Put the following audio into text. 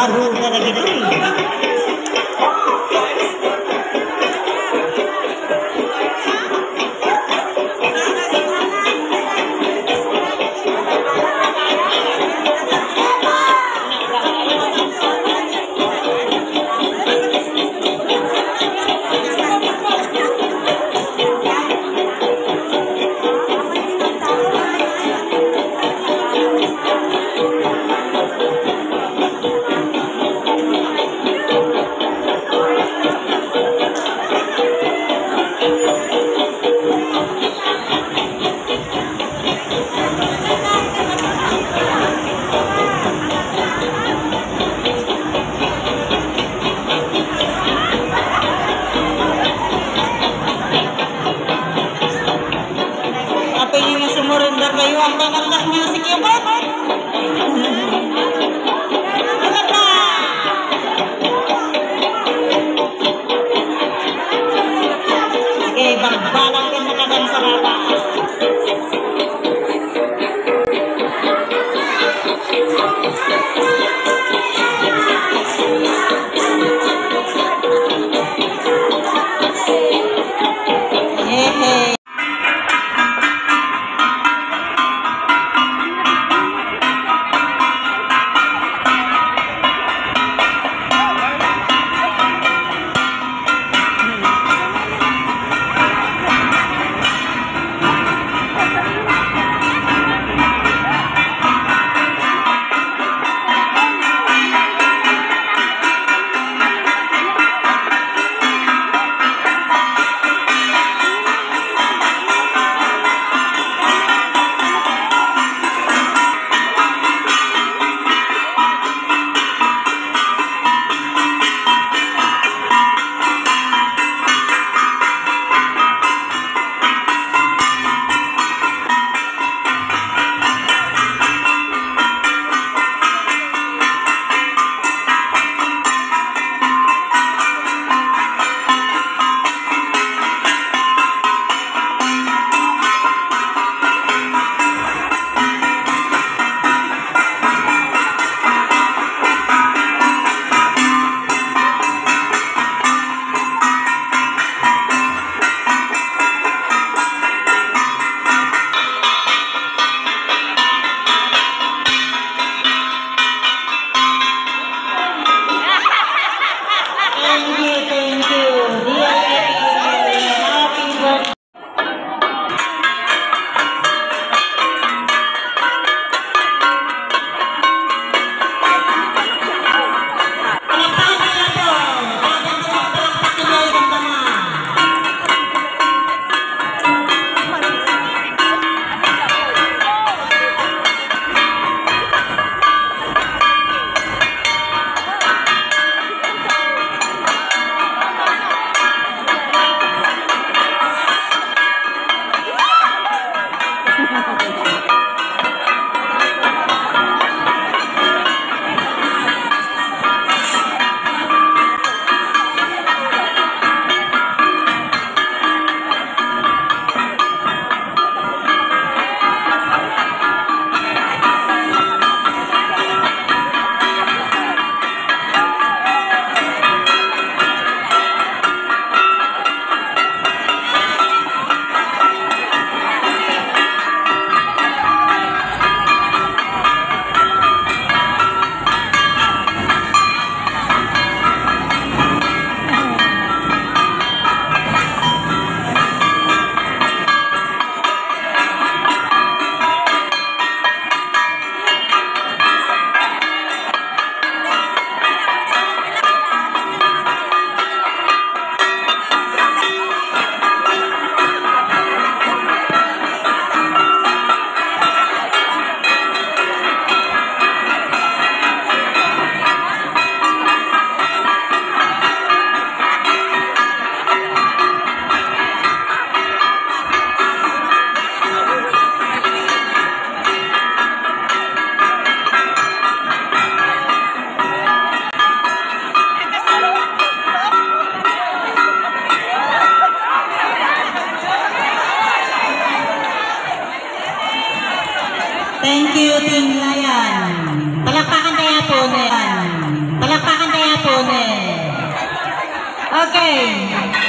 Bago talaga ito Thank you. Okay.